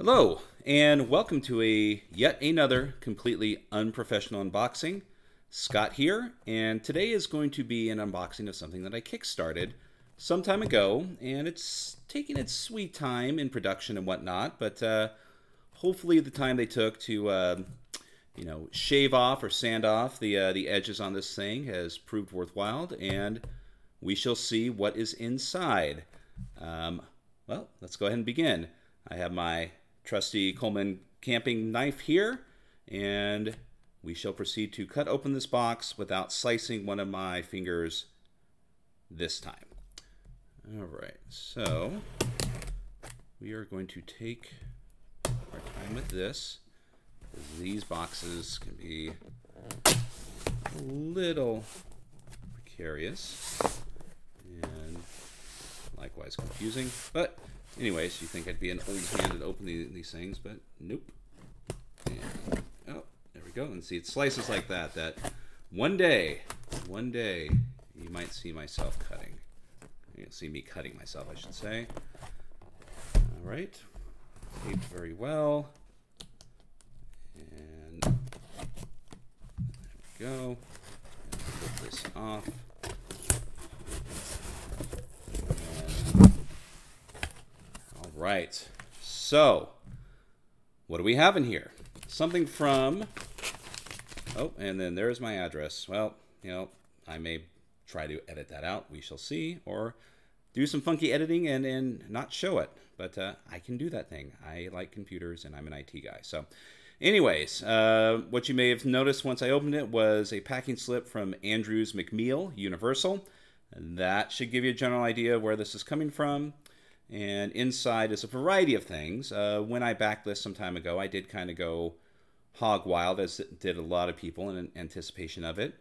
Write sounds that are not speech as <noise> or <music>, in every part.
Hello, and welcome to a yet another completely unprofessional unboxing. Scott here, and today is going to be an unboxing of something that I kickstarted some time ago, and it's taking its sweet time in production and whatnot, but uh, hopefully the time they took to, uh, you know, shave off or sand off the, uh, the edges on this thing has proved worthwhile, and we shall see what is inside. Um, well, let's go ahead and begin. I have my trusty Coleman camping knife here, and we shall proceed to cut open this box without slicing one of my fingers this time. All right, so we are going to take our time with this. These boxes can be a little precarious and likewise confusing, but anyways, you think I'd be an old hand at opening these things, but nope. And, oh, there we go. And see, it slices like that, that one day, one day, you might see myself cutting. You'll see me cutting myself, I should say. All right, taped very well. And there we go. And Put this off. all right, so what do we have in here? Something from, oh, and then there's my address. Well, you know, I may try to edit that out. We shall see. Or do some funky editing and, and not show it. But uh, I can do that thing. I like computers and I'm an IT guy. So, anyways, uh, what you may have noticed once I opened it was a packing slip from Andrews McMeel Universal. And that should give you a general idea of where this is coming from. And inside is a variety of things. Uh, when I backlist some time ago, I did kind of go hog wild, as did a lot of people in anticipation of it.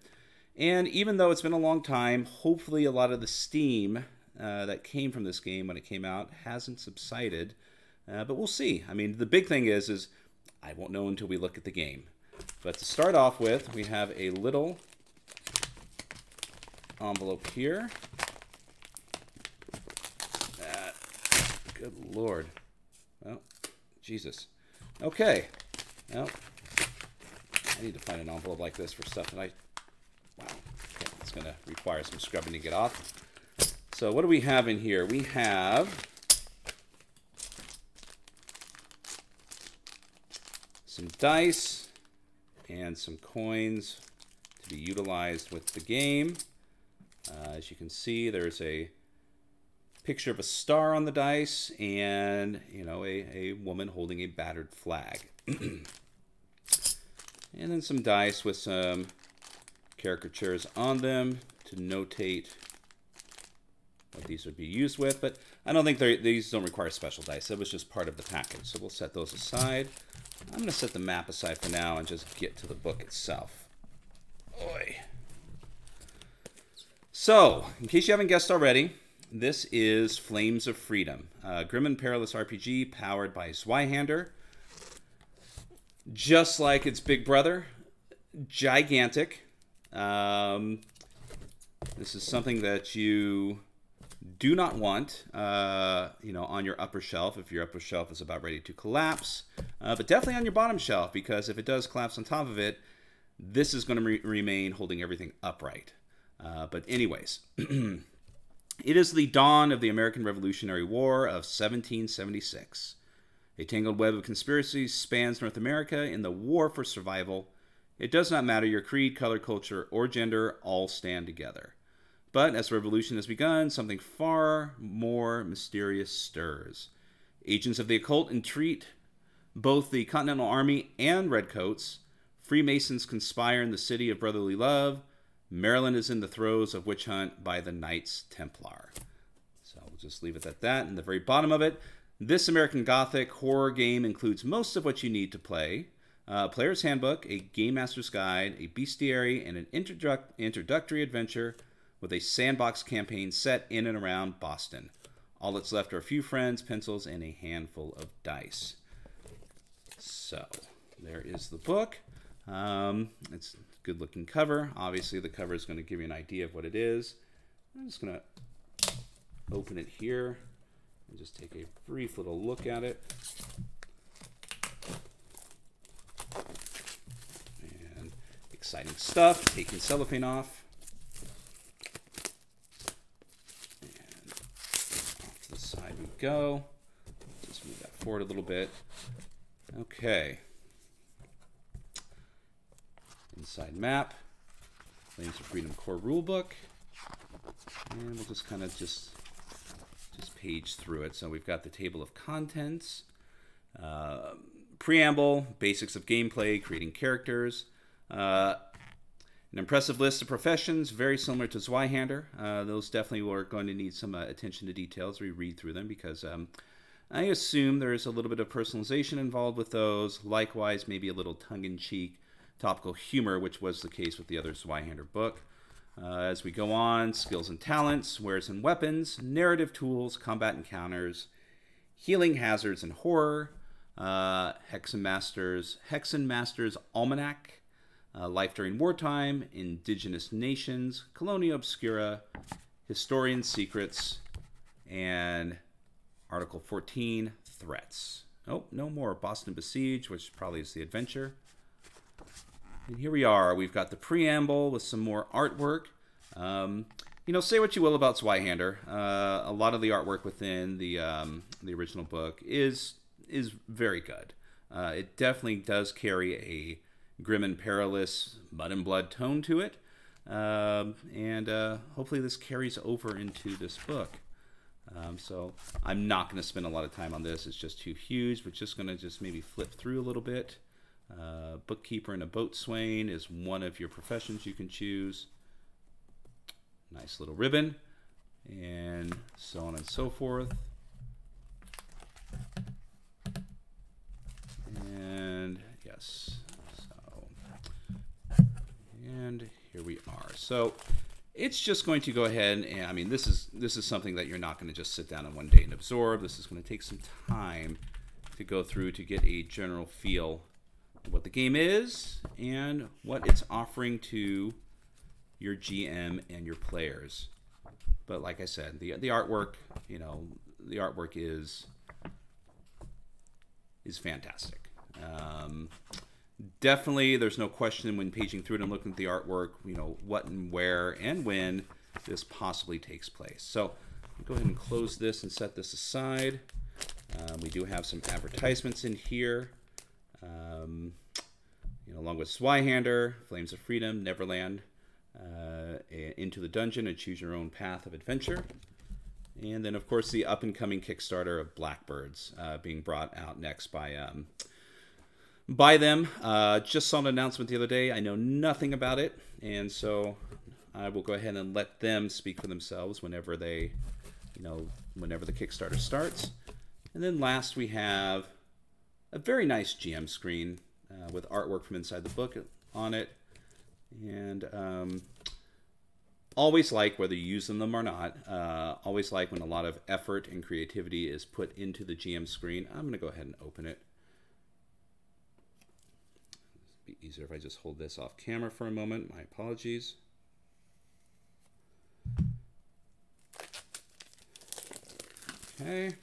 And even though it's been a long time, hopefully a lot of the steam uh, that came from this game when it came out hasn't subsided. Uh, but we'll see. I mean, the big thing is, is I won't know until we look at the game. But to start off with, we have a little envelope here. That, good lord. Well, Jesus. Okay. Well, I need to find an envelope like this for stuff that I Wow. Okay, it's going to require some scrubbing to get off. So what do we have in here? We have some dice and some coins to be utilized with the game. Uh, as you can see, there's a picture of a star on the dice and, you know, a, a woman holding a battered flag. <clears throat> and then some dice with some caricatures on them to notate what these would be used with, but I don't think these don't require special dice. That was just part of the package, so we'll set those aside. I'm going to set the map aside for now and just get to the book itself. Oi. So, in case you haven't guessed already, this is Flames of Freedom, Grim and Perilous RPG powered by Zweihander. Just like its big brother, gigantic, um, this is something that you do not want, uh, you know, on your upper shelf if your upper shelf is about ready to collapse, uh, but definitely on your bottom shelf because if it does collapse on top of it, this is going to re remain holding everything upright. Uh, but anyways, <clears throat> it is the dawn of the American Revolutionary War of 1776. A tangled web of conspiracies spans North America in the war for survival it does not matter your creed, color, culture, or gender, all stand together. But as the revolution has begun, something far more mysterious stirs. Agents of the occult entreat both the Continental Army and Redcoats. Freemasons conspire in the city of brotherly love. Maryland is in the throes of witch hunt by the Knights Templar. So we'll just leave it at that. In the very bottom of it, this American Gothic horror game includes most of what you need to play uh, a Player's Handbook, a Game Master's Guide, a Bestiary, and an introductory adventure with a sandbox campaign set in and around Boston. All that's left are a few friends, pencils, and a handful of dice. So, there is the book. Um, it's good looking cover. Obviously the cover is going to give you an idea of what it is. I'm just going to open it here and just take a brief little look at it. And exciting stuff, taking cellophane off. And off to the side we go. Just move that forward a little bit. Okay. Inside map. Flames of Freedom core rulebook. And we'll just kind of just just page through it. So we've got the table of contents, uh, preamble, basics of gameplay, creating characters, uh, an impressive list of professions, very similar to Zweihander. Uh, those definitely are going to need some uh, attention to detail as we read through them because um, I assume there's a little bit of personalization involved with those. Likewise, maybe a little tongue-in-cheek topical humor, which was the case with the other Zweihander book. Uh, as we go on, skills and talents, wares and weapons, narrative tools, combat encounters, healing hazards and horror, uh, Hexen Masters, Hexen Masters Almanac, uh, Life During Wartime, Indigenous Nations, Colonia Obscura, Historian Secrets, and Article 14, Threats. Oh, no more. Boston Besiege, which probably is the adventure. And here we are. We've got the preamble with some more artwork. Um, you know, say what you will about Zweihander. Uh, a lot of the artwork within the um, the original book is is very good. Uh, it definitely does carry a grim and perilous mud and blood tone to it, um, and uh, hopefully this carries over into this book. Um, so I'm not going to spend a lot of time on this. It's just too huge. We're just going to just maybe flip through a little bit. Uh, bookkeeper and a boatswain is one of your professions you can choose. Nice little ribbon, and so on and so forth. And yes, so, and here we are. So it's just going to go ahead and I mean this is this is something that you're not going to just sit down in one day and absorb. This is going to take some time to go through to get a general feel what the game is and what it's offering to your GM and your players. But like I said, the the artwork, you know, the artwork is is fantastic. Um, definitely, there's no question when paging through it and looking at the artwork, you know, what and where and when this possibly takes place. So go ahead and close this and set this aside. Um, we do have some advertisements in here. Um, along with Zweihander, Flames of Freedom, Neverland, uh, Into the Dungeon, and Choose Your Own Path of Adventure. And then, of course, the up and coming Kickstarter of Blackbirds uh, being brought out next by um, by them. Uh, just saw an announcement the other day. I know nothing about it, and so I will go ahead and let them speak for themselves whenever they, you know, whenever the Kickstarter starts. And then last we have a very nice GM screen uh, with artwork from inside the book on it. And um, always like, whether you use them or not, uh, always like when a lot of effort and creativity is put into the GM screen. I'm going to go ahead and open it. It'd be easier if I just hold this off camera for a moment. My apologies. Okay.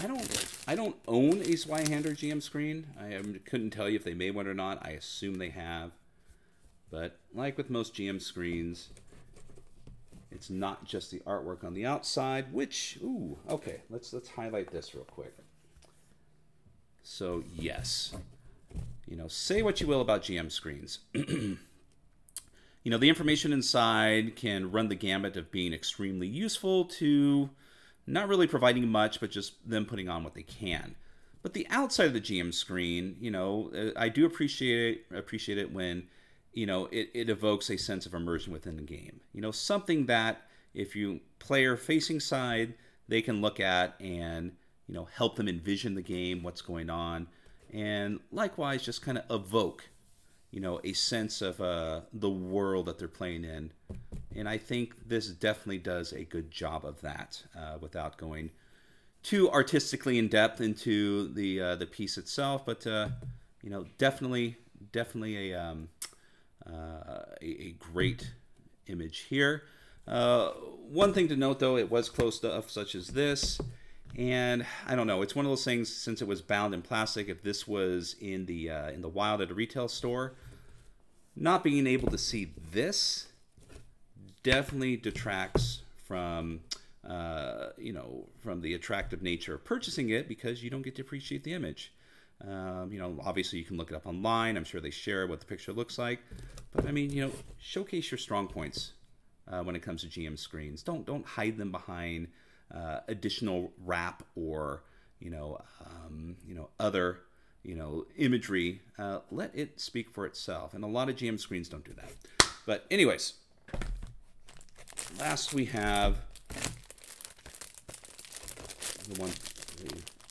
I don't I don't own a Zweihander GM screen. I couldn't tell you if they made one or not. I assume they have. But like with most GM screens, it's not just the artwork on the outside, which ooh, okay, let's let's highlight this real quick. So yes, you know, say what you will about GM screens. <clears throat> you know, the information inside can run the gamut of being extremely useful to not really providing much, but just them putting on what they can. But the outside of the GM screen, you know, uh, I do appreciate it, appreciate it when, you know, it, it evokes a sense of immersion within the game. You know, something that if you player facing side, they can look at and, you know, help them envision the game, what's going on, and likewise just kind of evoke, you know, a sense of uh, the world that they're playing in and I think this definitely does a good job of that uh, without going too artistically in depth into the uh, the piece itself. But uh, you know, definitely, definitely a um, uh, a, a, great image here. Uh, one thing to note, though, it was close stuff such as this, And I don't know. It's one of those things. Since it was bound in plastic, if this was in the in the wild at a retail store, not being able to see this definitely detracts from uh, you know from the attractive nature of purchasing it because you don't get to appreciate the image. Um, you know, obviously you can look it up online. I'm sure they share what the picture looks like, but I mean, you know, showcase your strong points uh, when it comes to GM screens. Don't don't hide them behind uh, additional wrap or you know um, you know other you know imagery. Uh, let it speak for itself, and a lot of GM screens don't do that. But anyways, last we have the one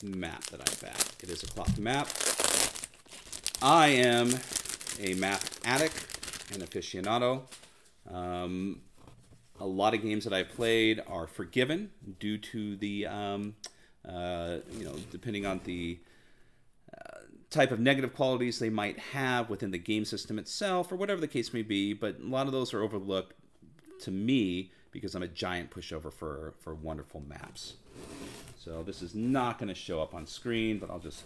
the map that I found. It is a cloth map. I am a map addict and aficionado. Um, a lot of games that I played are forgiven due to the, um, uh, you know, depending on the uh, type of negative qualities they might have within the game system itself, or whatever the case may be. But a lot of those are overlooked to me because I'm a giant pushover for for wonderful maps. So this is not going to show up on screen, but I'll just.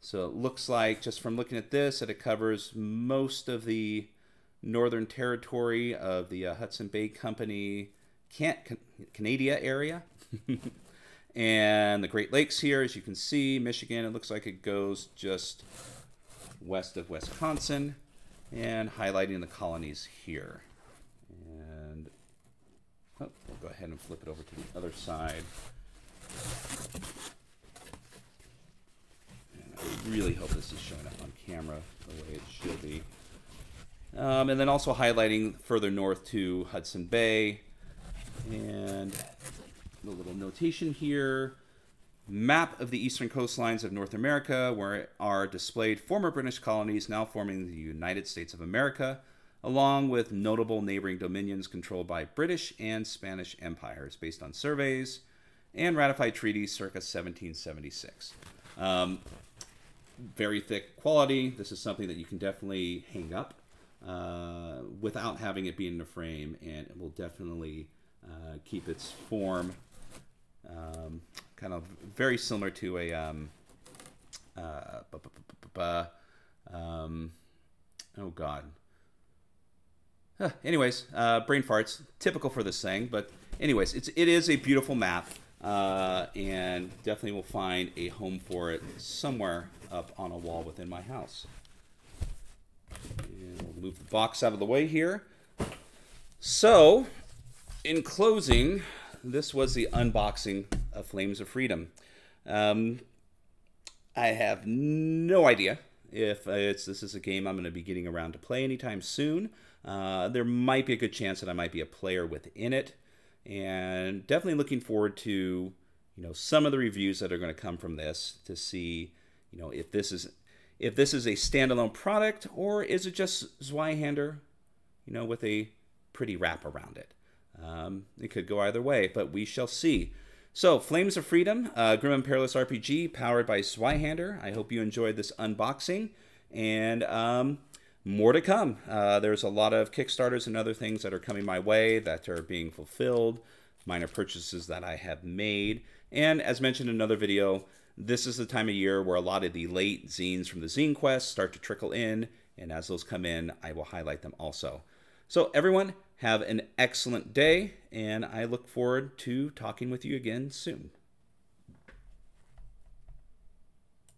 So it looks like just from looking at this that it covers most of the northern territory of the uh, Hudson Bay Company, Can- Can- Canada area. <laughs> and the Great Lakes here, as you can see, Michigan, it looks like it goes just west of Wisconsin and highlighting the colonies here. And oh, we'll go ahead and flip it over to the other side. And I really hope this is showing up on camera the way it should be. Um, and then also highlighting further north to Hudson Bay. And a little notation here. Map of the eastern coastlines of North America, where are displayed former British colonies now forming the United States of America, along with notable neighboring dominions controlled by British and Spanish empires, based on surveys and ratified treaties circa 1776. Um, very thick quality. This is something that you can definitely hang up uh, without having it be in the frame, and it will definitely uh, keep its form um, kind of very similar to a. Um, uh, um, oh God. Huh, anyways, uh, brain farts, typical for this thing, but anyways, it's it is a beautiful map, uh, and definitely will find a home for it somewhere up on a wall within my house And we'll move the box out of the way here. So, in closing, this was the unboxing of Flames of Freedom. Um, I have no idea if it's this is a game I'm going to be getting around to play anytime soon. Uh, there might be a good chance that I might be a player within it, and definitely looking forward to you know some of the reviews that are going to come from this to see you know if this is if this is a standalone product or is it just Zweihander, you know, with a pretty wrap around it. Um, it could go either way, but we shall see. So, Flames of Freedom, uh, Grim and Perilous RPG, powered by Zweihander. I hope you enjoyed this unboxing, and um, more to come. Uh, there's a lot of Kickstarters and other things that are coming my way that are being fulfilled, minor purchases that I have made, and as mentioned in another video, this is the time of year where a lot of the late zines from the Zine Quest start to trickle in, and as those come in, I will highlight them also. So, everyone, have an excellent day, and I look forward to talking with you again soon.